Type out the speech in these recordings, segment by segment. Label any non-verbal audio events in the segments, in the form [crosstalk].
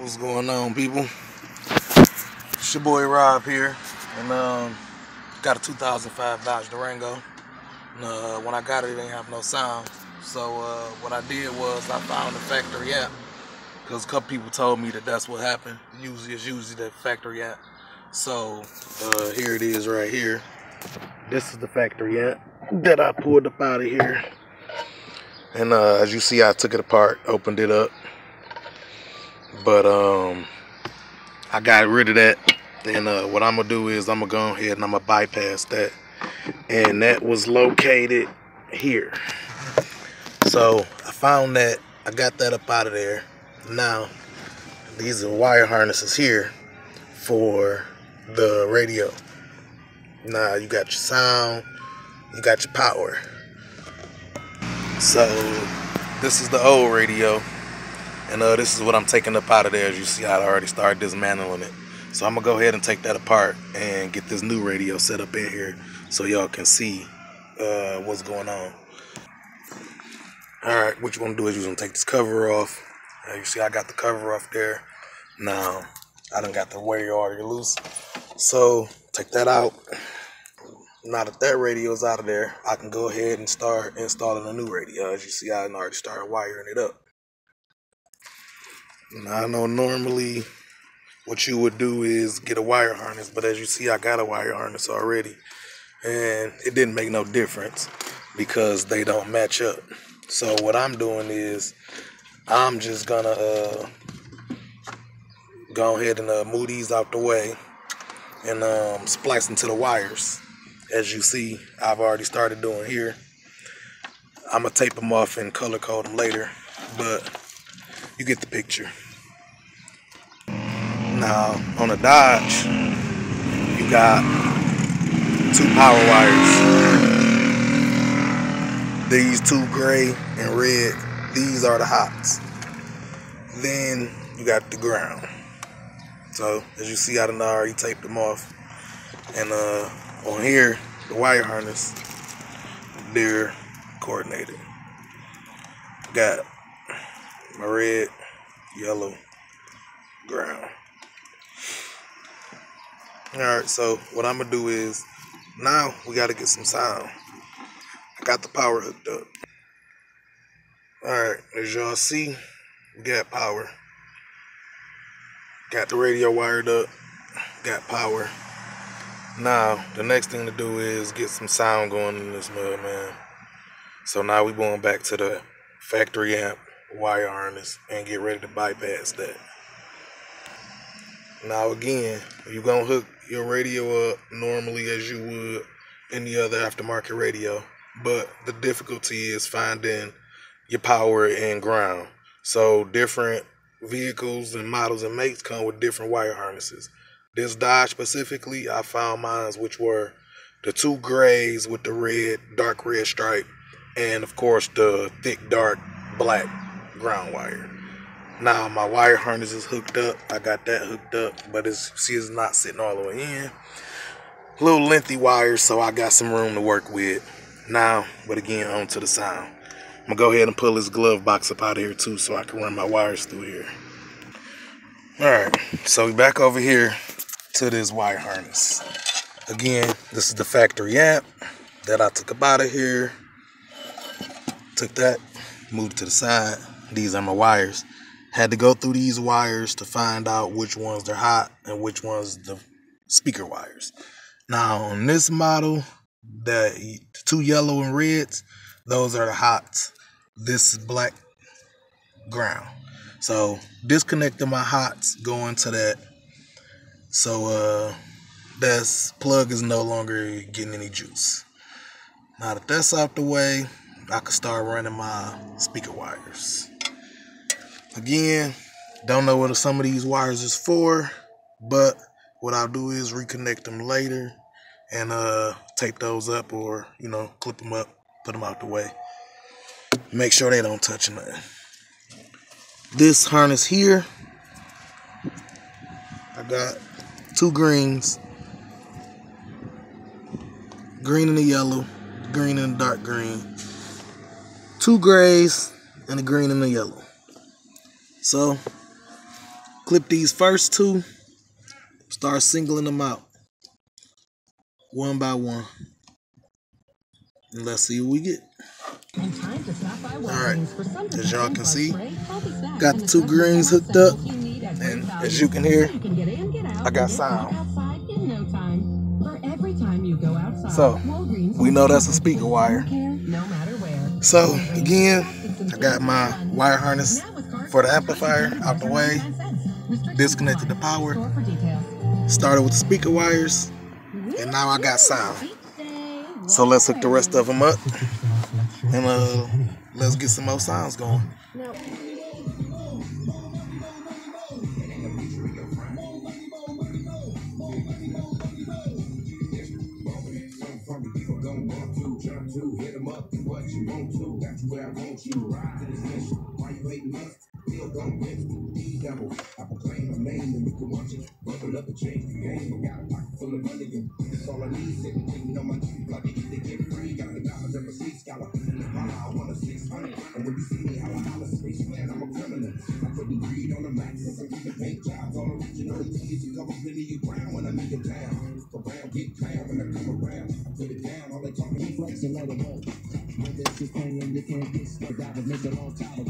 What's going on, people? It's your boy Rob here, and um, got a 2005 Dodge Durango. And, uh, when I got it, it didn't have no sound. So uh, what I did was I found the factory amp because a couple people told me that that's what happened. Usually, it's usually the factory amp. So uh, here it is right here. This is the factory amp that I pulled up out of here. And uh, as you see, I took it apart, opened it up. But um, I got rid of that. And uh, what I'm gonna do is I'm gonna go ahead and I'm gonna bypass that. And that was located here. So I found that I got that up out of there. Now these are wire harnesses here for the radio. Now you got your sound, you got your power. So this is the old radio. And uh, this is what I'm taking up out of there. As you see, I already started dismantling it. So I'm gonna go ahead and take that apart and get this new radio set up in here so y'all can see uh, what's going on. All right, what you wanna do is you're gonna take this cover off. You see, I got the cover off there. Now, I done got the radio already loose. So take that out. Now that that radio's out of there, I can go ahead and start installing a new radio. As you see, I already started wiring it up. I know normally what you would do is get a wire harness, but as you see, I got a wire harness already. And it didn't make no difference because they don't match up. So what I'm doing is I'm just gonna uh, go ahead and uh, move these out the way and um, splice into the wires. As you see, I've already started doing here. I'm gonna tape them off and color code them later, but you get the picture. Now, on a Dodge, you got two power wires. These two gray and red, these are the hots. Then you got the ground. So, as you see, I done already taped them off. And uh, on here, the wire harness, they're coordinated. Got my red, yellow, ground. Alright, so what I'm gonna do is now we gotta get some sound. I got the power hooked up. Alright, as y'all see, we got power. Got the radio wired up, got power. Now, the next thing to do is get some sound going in this mud, man. So now we going back to the factory amp wire harness and get ready to bypass that. Now again, you're gonna hook your radio up normally as you would any other aftermarket radio, but the difficulty is finding your power and ground. So different vehicles and models and makes come with different wire harnesses. This Dodge specifically, I found mines which were the two grays with the red, dark red stripe, and of course the thick dark black ground wire. Now my wire harness is hooked up. I got that hooked up, but it's see it's not sitting all the way in. A little lengthy wire, so I got some room to work with. Now, but again, on to the sound. I'm gonna go ahead and pull this glove box up out of here too, so I can run my wires through here. All right, so we back over here to this wire harness. Again, this is the factory amp that I took up out of here. Took that, moved to the side. These are my wires. Had to go through these wires to find out which ones they're hot and which ones the speaker wires. Now on this model, the two yellow and reds, those are the hots. This black ground. So disconnecting my hots, going to that. So uh plug is no longer getting any juice. Now that that's out the way, I can start running my speaker wires. Again, don't know what some of these wires is for, but what I'll do is reconnect them later and uh, tape those up or, you know, clip them up, put them out the way. Make sure they don't touch nothing. This harness here, I got two greens, green and a yellow, green and a dark green, two grays, and a green and a yellow. So, clip these first two, start singling them out one by one. And let's see what we get. Alright, as y'all can see, got the two greens hooked up. And as you can hear, I got sound. So, we know that's a speaker wire. So, again, I got my wire harness for the amplifier out the way, disconnected the power, started with the speaker wires, and now I got sound. So let's hook the rest of them up and uh, let's get some more sounds going. I proclaim my name and we can watch it. Bubble up and change the game. I got a pocket full of money and that's all I need. Sitting waiting on my teeth like it to get free. Got the dollars and receipts. Got a holla, I want a 600. And when you see me, holla, holla, space plan, I'm a criminal. I put the greed on the max. I'm keeping paint jobs. All original. You cover plenty you ground when I make it down. Around, get clown when I come around. I put it down. All they talking, me flexing, let it go. When this is playing, you can't get stuck. I was making a long time ago.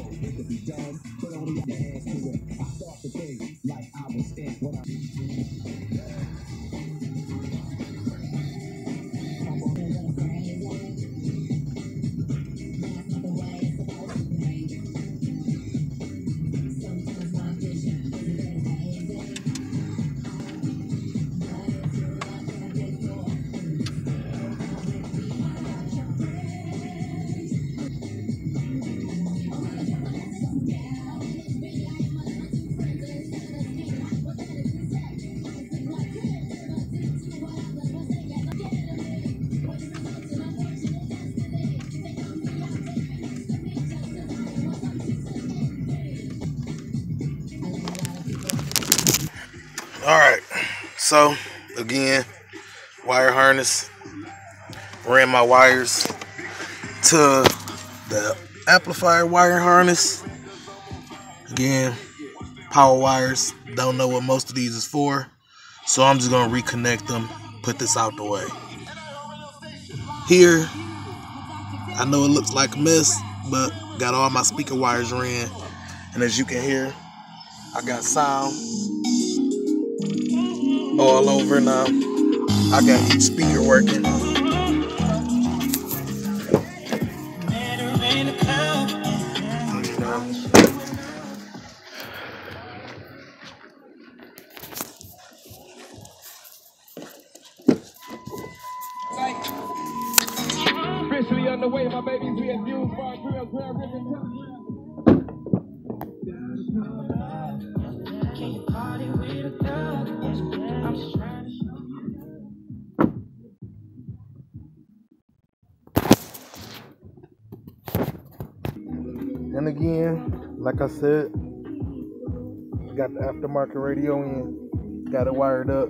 All right. So again, wire harness. Ran my wires to the amplifier wire harness. Again, power wires. Don't know what most of these is for. So I'm just gonna reconnect them, put this out the way. Here, I know it looks like a mess, but got all my speaker wires ran. And as you can hear, I got sound all over now. I got each speaker working. Like I said, got the aftermarket radio in, got it wired up,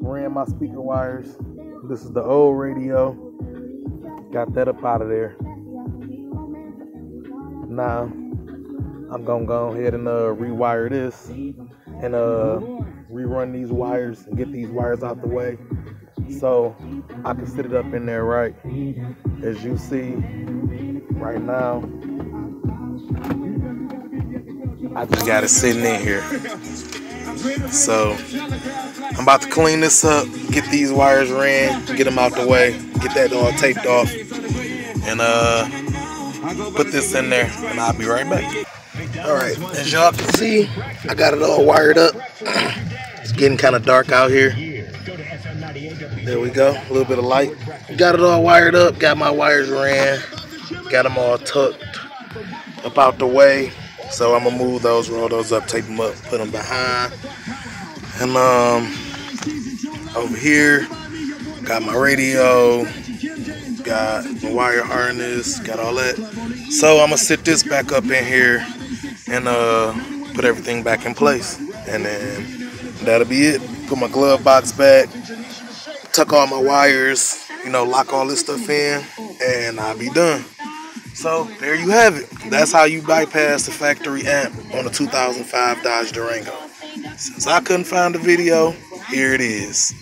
ran my speaker wires. This is the old radio, got that up out of there. Now, I'm gonna go ahead and uh, rewire this and uh, rerun these wires and get these wires out the way so I can sit it up in there right. As you see right now, I just got it sitting in here. So I'm about to clean this up, get these wires ran, get them out the way, get that all taped off, and uh, put this in there, and I'll be right back. All right, as y'all can see, I got it all wired up. [clears throat] It's getting kind of dark out here. There we go, a little bit of light. Got it all wired up, got my wires ran, got them all tucked up out the way. So I'm gonna move those, roll those up, tape them up, put them behind. And um, over here, got my radio, got my wire harness, got all that. So I'm gonna sit this back up in here and uh, put everything back in place. And then that'll be it. Put my glove box back, tuck all my wires, you know, lock all this stuff in, and I'll be done. So there you have it. That's how you bypass the factory amp on a 2005 Dodge Durango. Since I couldn't find the video, here it is.